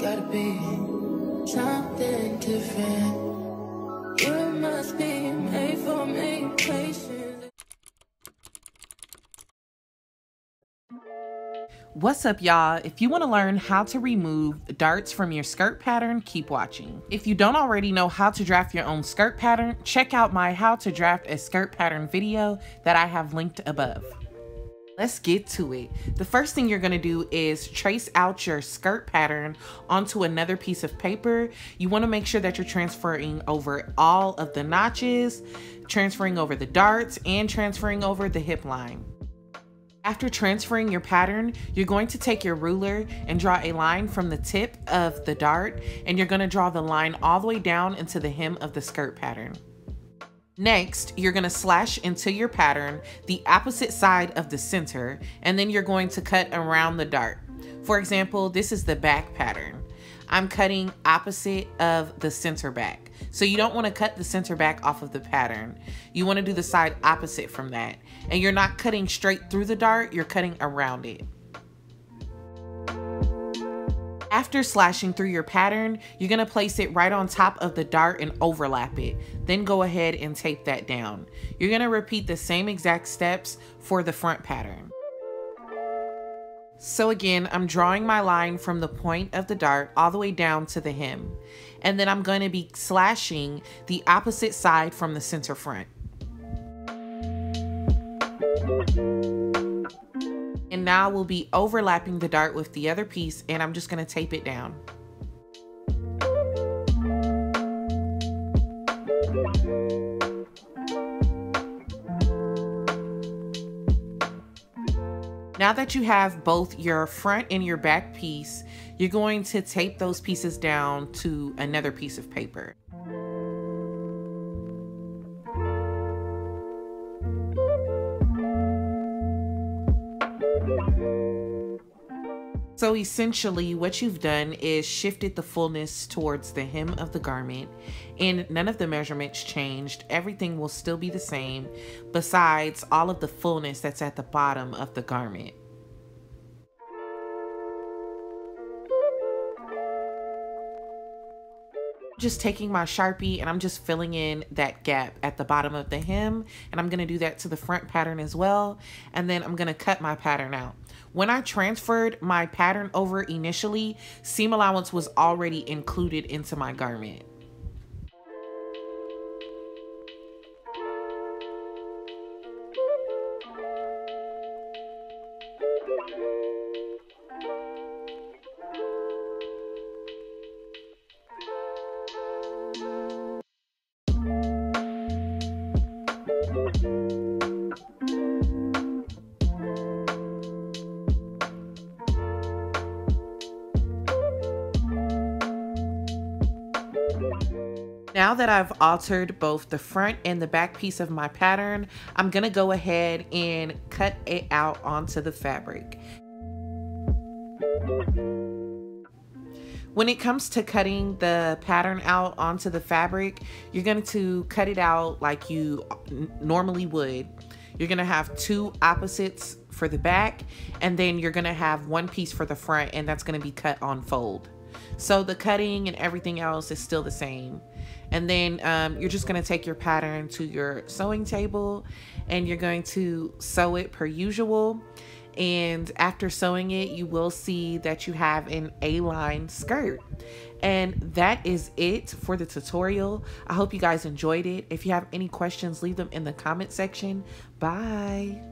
gotta be something different. You must be made for me, patience. What's up y'all? If you want to learn how to remove darts from your skirt pattern, keep watching. If you don't already know how to draft your own skirt pattern, check out my how to draft a skirt pattern video that I have linked above. Let's get to it. The first thing you're gonna do is trace out your skirt pattern onto another piece of paper. You wanna make sure that you're transferring over all of the notches, transferring over the darts, and transferring over the hip line. After transferring your pattern, you're going to take your ruler and draw a line from the tip of the dart, and you're gonna draw the line all the way down into the hem of the skirt pattern. Next, you're gonna slash into your pattern the opposite side of the center, and then you're going to cut around the dart. For example, this is the back pattern. I'm cutting opposite of the center back. So you don't want to cut the center back off of the pattern. You want to do the side opposite from that. And you're not cutting straight through the dart, you're cutting around it. After slashing through your pattern, you're gonna place it right on top of the dart and overlap it. Then go ahead and tape that down. You're gonna repeat the same exact steps for the front pattern. So again, I'm drawing my line from the point of the dart all the way down to the hem. And then I'm going to be slashing the opposite side from the center front. And now we'll be overlapping the dart with the other piece and I'm just going to tape it down. Now that you have both your front and your back piece, you're going to tape those pieces down to another piece of paper. So essentially what you've done is shifted the fullness towards the hem of the garment and none of the measurements changed. Everything will still be the same besides all of the fullness that's at the bottom of the garment. Just taking my Sharpie and I'm just filling in that gap at the bottom of the hem. And I'm gonna do that to the front pattern as well. And then I'm gonna cut my pattern out. When I transferred my pattern over initially, seam allowance was already included into my garment. Now that I've altered both the front and the back piece of my pattern, I'm gonna go ahead and cut it out onto the fabric. When it comes to cutting the pattern out onto the fabric, you're going to cut it out like you normally would. You're going to have two opposites for the back, and then you're going to have one piece for the front, and that's going to be cut on fold. So the cutting and everything else is still the same. And then um, you're just gonna take your pattern to your sewing table and you're going to sew it per usual. And after sewing it, you will see that you have an A-line skirt. And that is it for the tutorial. I hope you guys enjoyed it. If you have any questions, leave them in the comment section. Bye.